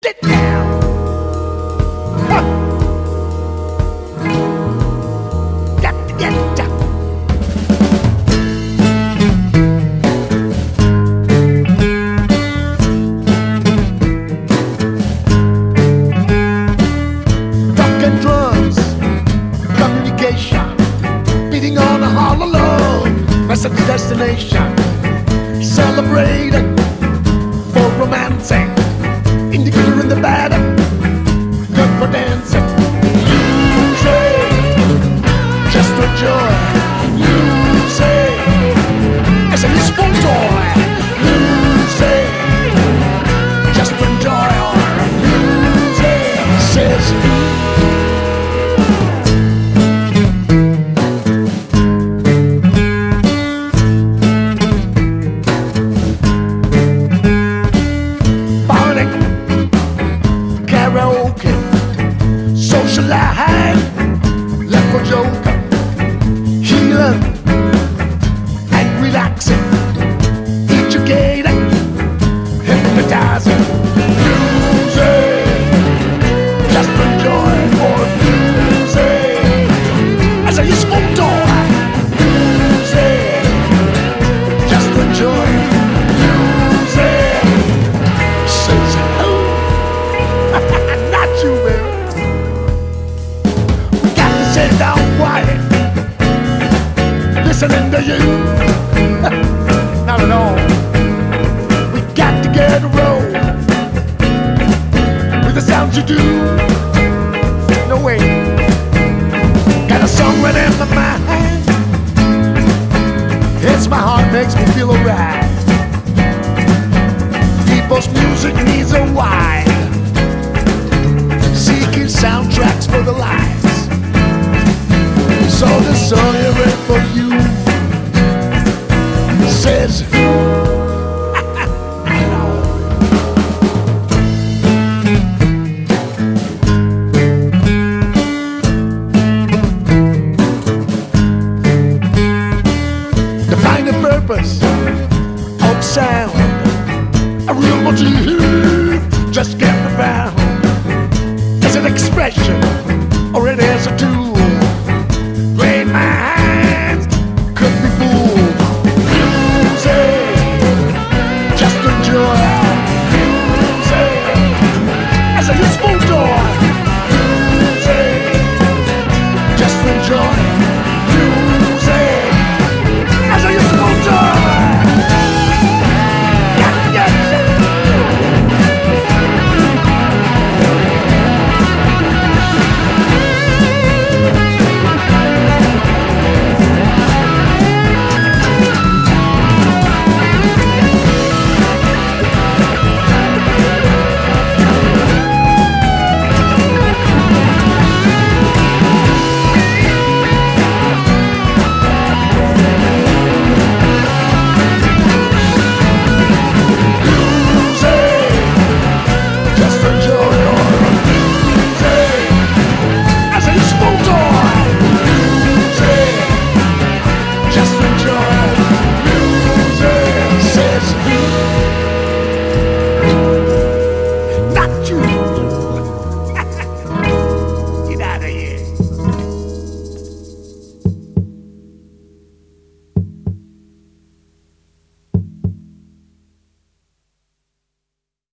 Get down. Drums, communication, beating on a hollow that's destination. Celebrating for romancing, bad, socialize, left for joke, and listening to you. Not at all. We got to get a roll with the sounds you do. No way. Got a song right in my mind. Hits my heart, makes me feel alright. Purpose of sound. A real motif just getting around